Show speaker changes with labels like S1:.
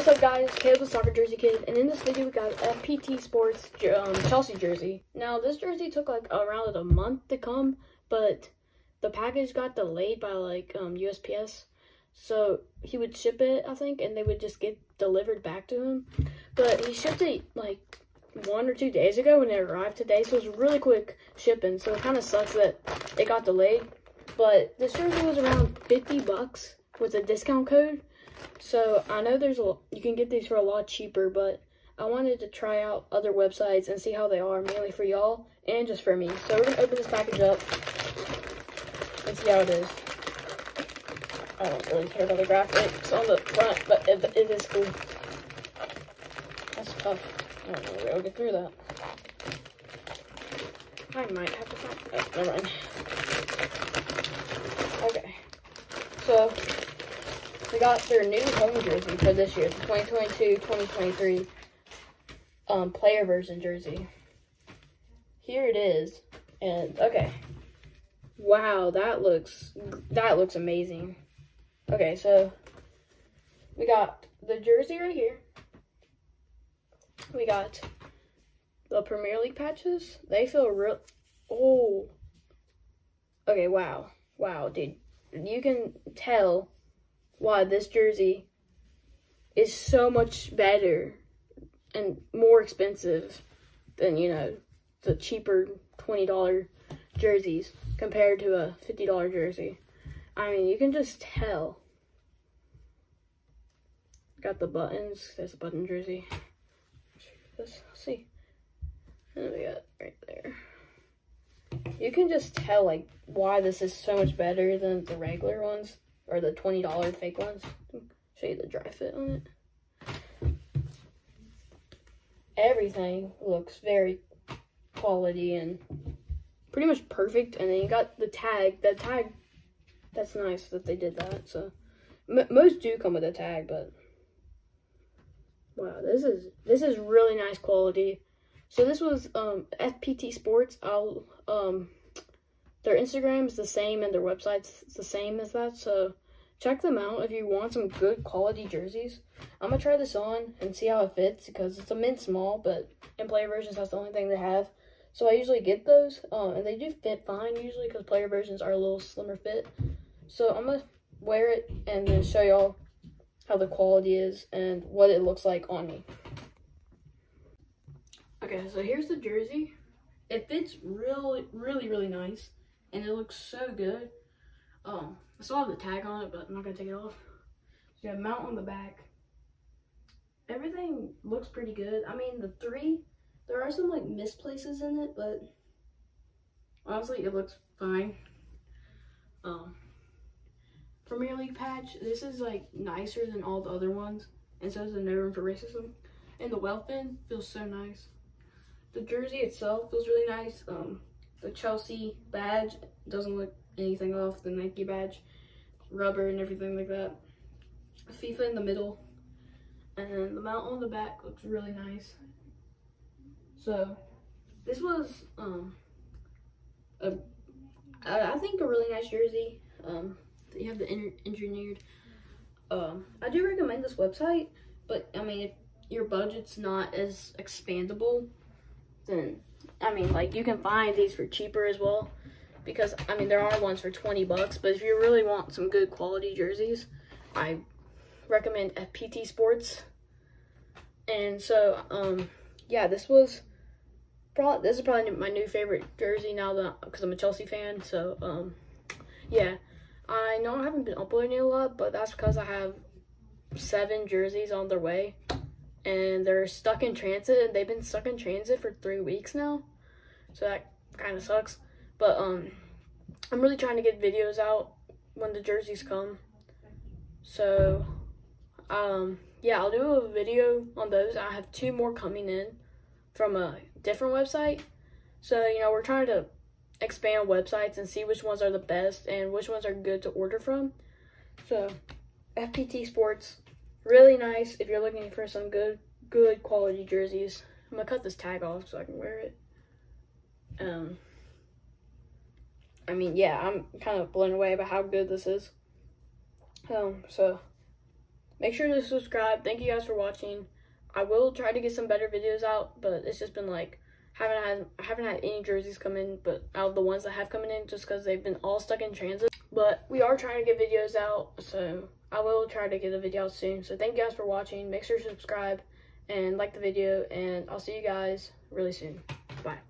S1: What's up guys, Caleb the Soccer Jersey Kid, and in this video we got FPT Sportz um, Chelsea jersey. Now this jersey took like around a month to come, but the package got delayed by like um, USPS. So he would ship it, I think, and they would just get delivered back to him. But he shipped it like one or two days ago and it arrived today, so it was really quick shipping. So it kind of sucks that it got delayed. But this jersey was around 50 bucks with a discount code. So I know there's a you can get these for a lot cheaper, but I wanted to try out other websites and see how they are, mainly for y'all and just for me. So we're gonna open this package up and see how it is. I don't really care about the graphics on the front, but it, it is cool. That's tough. I don't know if I'll get through that. I might have to find. Oh, never mind. Okay. So got their new home jersey for this year, the 2022-2023 um, player version jersey. Here it is. And okay. Wow, that looks that looks amazing. Okay, so we got the jersey right here. We got the Premier League patches. They feel real oh. Okay, wow. Wow, dude. You can tell why this jersey is so much better and more expensive than, you know, the cheaper $20 jerseys compared to a $50 jersey. I mean, you can just tell. Got the buttons. There's a button jersey. Let's see. And we got right there. You can just tell, like, why this is so much better than the regular ones or the $20 fake ones. Show you the Dri-FIT on it. Everything looks very quality and pretty much perfect. And then you got the tag. The tag, that's nice that they did that. So most do come with a tag, but wow, this is this is really nice quality. So this was um, FPT Sportz. I'll um, their Instagram is the same and their website's the same as that. So check them out if you want some good quality jerseys. I'm gonna try this on and see how it fits because it's a mint small, but in player versions that's the only thing they have. So I usually get those, uh, and they do fit fine usually because player versions are a little slimmer fit. So I'm gonna wear it and then show y'all how the quality is and what it looks like on me. Okay, so here's the jersey. It fits really, really, really nice, and it looks so good. Um, I still have the tag on it, but I'm not gonna take it off. So you have mount on the back. Everything looks pretty good. I mean, the three, there are some like misplaces in it, but honestly, it looks fine. Um, Premier League patch, this is like nicer than all the other ones, and so is the No Room for Racism. And the well fin feels so nice. The jersey itself feels really nice. Um, the Chelsea badge doesn't look anything off the Nike badge, rubber and everything like that. FIFA in the middle, and the mount on the back looks really nice. So this was um a I think a really nice jersey. Um, you have the engineered. Um, I do recommend this website, but I mean if your budget's not as expandable, then I mean like you can find these for cheaper as well because I mean there are ones for 20 bucks, but if you really want some good quality jerseys, I recommend FPT Sportz. And so um yeah, this was probably this is probably my new favorite jersey now that because I'm a Chelsea fan. So um yeah, I know I haven't been uploading a lot, but that's because I have seven jerseys on their way and they're stuck in transit and they've been stuck in transit for three weeks now. So that kind of sucks. But um, I'm really trying to get videos out when the jerseys come. So um, yeah, I'll do a video on those. I have two more coming in from a different website. So, you know, we're trying to expand websites and see which ones are the best and which ones are good to order from. So, FPT Sportz, really nice if you're looking for some good, good quality jerseys. I'm gonna cut this tag off so I can wear it. Um, I mean, yeah, I'm kind of blown away by how good this is. Um, so, make sure to subscribe. Thank you guys for watching. I will try to get some better videos out, but it's just been like haven't had I haven't had any jerseys come in, but out of the ones that have coming in, just because they've been all stuck in transit. But we are trying to get videos out, so I will try to get a video out soon. So thank you guys for watching. Make sure to subscribe and like the video, and I'll see you guys really soon. Bye.